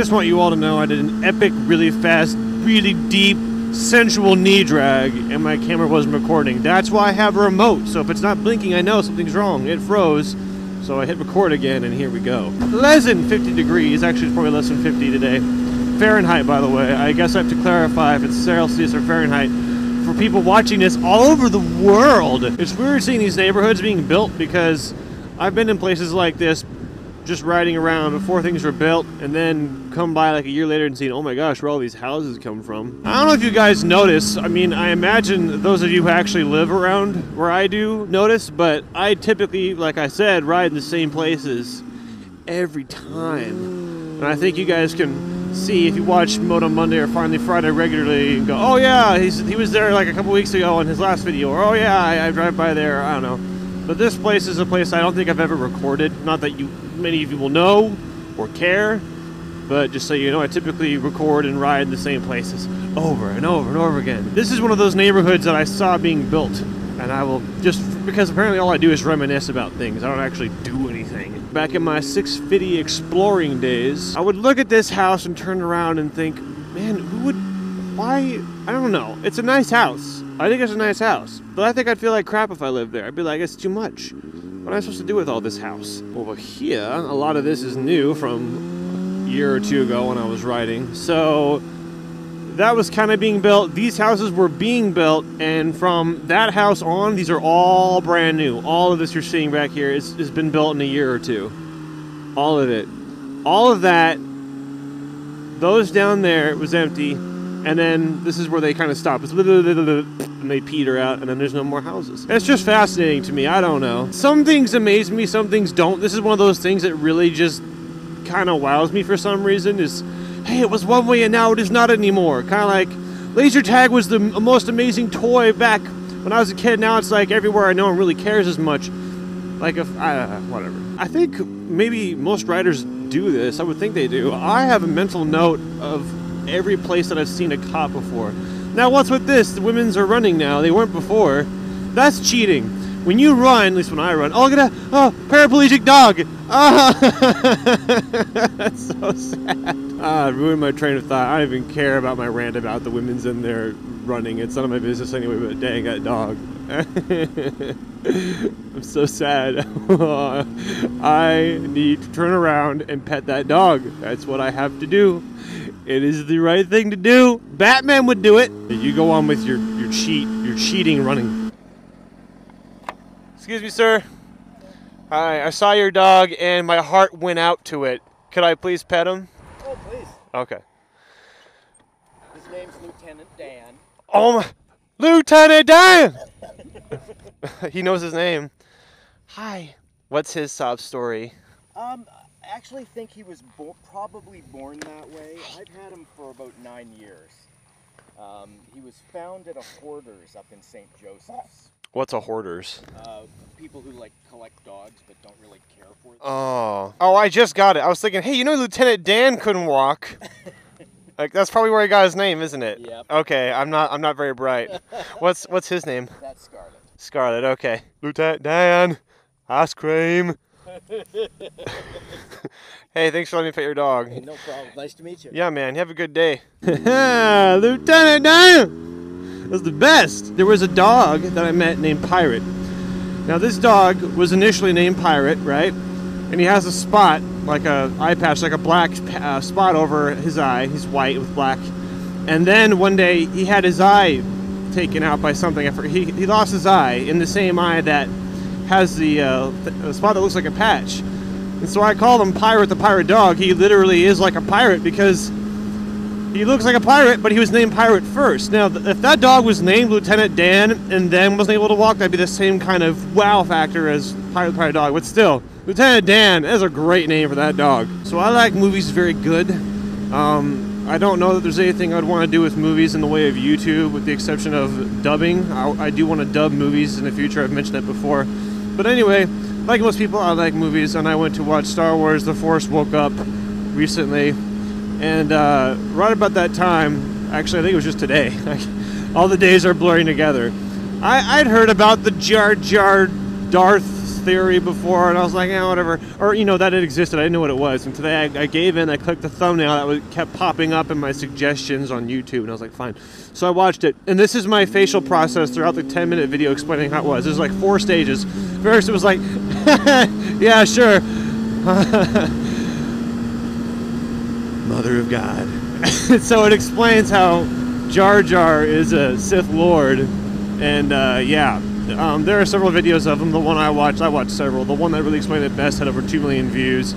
just want you all to know I did an epic, really fast, really deep, sensual knee drag, and my camera wasn't recording. That's why I have a remote. So if it's not blinking, I know something's wrong. It froze. So I hit record again, and here we go. Less than 50 degrees. Actually, it's probably less than 50 today. Fahrenheit, by the way. I guess I have to clarify if it's Celsius or Fahrenheit for people watching this all over the world. It's weird seeing these neighborhoods being built because I've been in places like this just riding around before things were built and then come by like a year later and seeing, oh my gosh, where all these houses come from. I don't know if you guys notice. I mean, I imagine those of you who actually live around where I do notice, but I typically, like I said, ride in the same places every time. And I think you guys can see if you watch Moto Monday or Finally Friday regularly and go, oh yeah, he was there like a couple weeks ago in his last video, or oh yeah, I, I drive by there, I don't know. But this place is a place I don't think I've ever recorded. Not that you many of you will know or care, but just so you know, I typically record and ride in the same places over and over and over again. This is one of those neighborhoods that I saw being built, and I will just because apparently all I do is reminisce about things. I don't actually do anything. Back in my 650 exploring days, I would look at this house and turn around and think, man, who would why I don't know. It's a nice house. I think it's a nice house. But I think I'd feel like crap if I lived there. I'd be like, it's too much. What am I supposed to do with all this house? Over here, a lot of this is new from a year or two ago when I was riding. So that was kind of being built. These houses were being built, and from that house on, these are all brand new. All of this you're seeing back here is, has been built in a year or two. All of it. All of that, those down there it was empty, and then this is where they kind of stop. It's and they peter out, and then there's no more houses. It's just fascinating to me. I don't know. Some things amaze me, some things don't. This is one of those things that really just kind of wows me for some reason. Is hey, it was one way and now it is not anymore. Kind of like laser tag was the most amazing toy back when I was a kid. Now it's like everywhere I no one really cares as much. Like if uh, whatever. I think maybe most riders do this. I would think they do. I have a mental note of every place that I've seen a cop before. Now, what's with this? The women's are running now. They weren't before. That's cheating. When you run, at least when I run, oh, look at that! Oh, paraplegic dog! Ah, that's so sad. Ah, I ruined my train of thought. I don't even care about my rant about the women's in there running. It's none of my business anyway, but dang, that dog. I'm so sad. I need to turn around and pet that dog. That's what I have to do. It is the right thing to do. Batman would do it. You go on with your, your cheat, your cheating running. Excuse me, sir. Hi, I saw your dog and my heart went out to it. Could I please pet him? Oh, please. Okay. His name's Lieutenant Dan. Oh my, Lieutenant Dan! he knows his name. Hi. What's his sob story? Um, I actually think he was bo- probably born that way. I've had him for about nine years. Um, he was found at a hoarder's up in St. Joseph's. What's a hoarder's? Uh, people who like collect dogs but don't really care for them. Oh. Oh, I just got it. I was thinking, hey, you know Lieutenant Dan couldn't walk. like that's probably where he got his name, isn't it? Yep. Okay, I'm not I'm not very bright. what's what's his name? That's Scarlet. Scarlet, okay. Lieutenant Dan, ice cream. hey, thanks for letting me pet your dog. Hey, no problem. Nice to meet you. Yeah, man. Have a good day. Lieutenant Dan! was the best. There was a dog that I met named Pirate. Now, this dog was initially named Pirate, right? And he has a spot, like a eye patch, like a black uh, spot over his eye. He's white with black. And then one day he had his eye taken out by something. I forget. He, he lost his eye in the same eye that has the, uh, spot that looks like a patch. And so I call him Pirate the Pirate Dog. He literally is like a pirate because he looks like a pirate, but he was named Pirate first. Now, th- if that dog was named Lieutenant Dan and then wasn't able to walk, that'd be the same kind of wow factor as Pirate the Pirate Dog. But still, Lieutenant Dan is a great name for that dog. So I like movies very good. Um, I don't know that there's anything I'd want to do with movies in the way of YouTube, with the exception of dubbing. I, I do want to dub movies in the future. I've mentioned that before. But anyway, like most people, I like movies, and I went to watch Star Wars: The Force Woke Up recently, and uh, right about that time, actually, I think it was just today. All the days are blurring together. I, I'd heard about the Jar Jar Darth theory before, and I was like, yeah, whatever. Or, you know, that it existed. I didn't know what it was. And today I, I gave in, I clicked the thumbnail that was, kept popping up in my suggestions on YouTube, and I was like, fine. So I watched it. And this is my facial process throughout the 10 minute video explaining how it was. There's like four stages. First, it was like, yeah, sure. Mother of God. so it explains how Jar Jar is a Sith Lord. And uh, yeah, um, there are several videos of him. The one I watched, I watched several. The one that really explained it best had over 2 million views.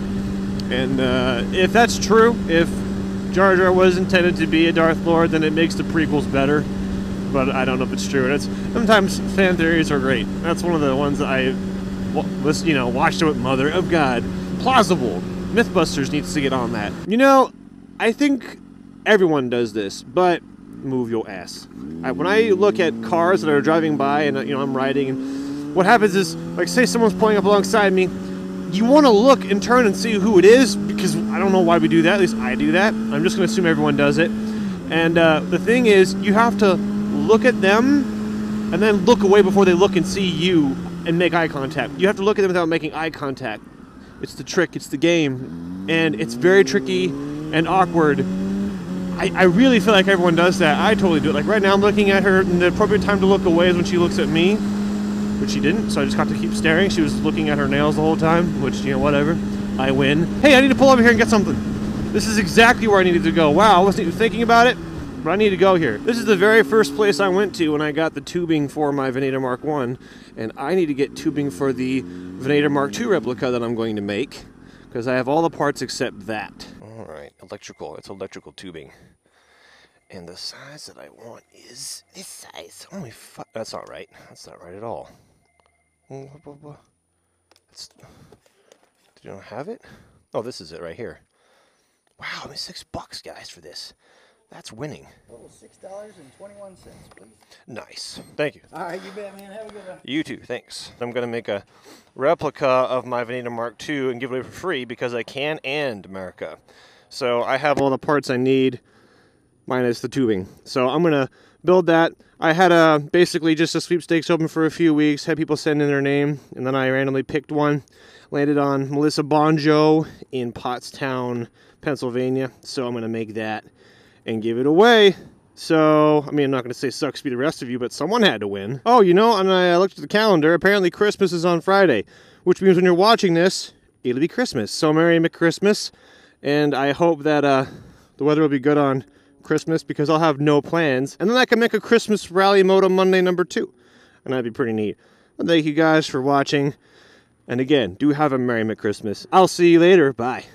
And uh, if that's true, if Jar Jar was intended to be a Darth Lord, then it makes the prequels better. But I don't know if it's true. And it's sometimes fan theories are great. That's one of the ones that I, was, you know, watched it with Mother of God. Plausible. MythBusters needs to get on that. You know, I think everyone does this, but move your ass. When I look at cars that are driving by and you know I'm riding, and what happens is, like, say someone's pulling up alongside me, you want to look and turn and see who it is because I don't know why we do that. At least I do that. I'm just going to assume everyone does it. And uh, the thing is, you have to look at them and then look away before they look and see you and make eye contact. You have to look at them without making eye contact. It's the trick. It's the game, and it's very tricky and awkward I, I really feel like everyone does that. I totally do it. Like right now, I'm looking at her, and the appropriate time to look away is when she looks at me, which she didn't. So I just got to keep staring. She was looking at her nails the whole time, which you know, whatever. I win. Hey, I need to pull over here and get something. This is exactly where I needed to go. Wow, I wasn't even thinking about it, but I need to go here. This is the very first place I went to when I got the tubing for my Venator Mark One, and I need to get tubing for the Venator Mark Two replica that I'm going to make because I have all the parts except that. Electrical. It's electrical tubing. And the size that I want is this size. Only five. That's not right. That's not right at all. Do you don't have it? Oh, this is it right here. Wow, only six bucks, guys, for this. That's winning. Total six dollars and twenty-one cents, please. Nice. Thank you. All right, you bet, man. Have a good one. You too. Thanks. I'm gonna make a replica of my Venator Mark II and give it away for free because I can and America. So I have all the parts I need minus the tubing. So I'm gonna build that. I had a basically just a sweepstakes open for a few weeks, had people send in their name, and then I randomly picked one. Landed on Melissa Bonjo in Pottstown, Pennsylvania. So I'm gonna make that and give it away. So, I mean, I'm not going to say sucks be the rest of you, but someone had to win. Oh, you know, and I looked at the calendar. Apparently, Christmas is on Friday, which means when you're watching this, it'll be Christmas. So, Merry McChristmas. And I hope that uh, the weather will be good on Christmas because I'll have no plans. And then I can make a Christmas rally moto Monday number two. And that'd be pretty neat. Thank you guys for watching. And again, do have a Merry McChristmas. I'll see you later. Bye.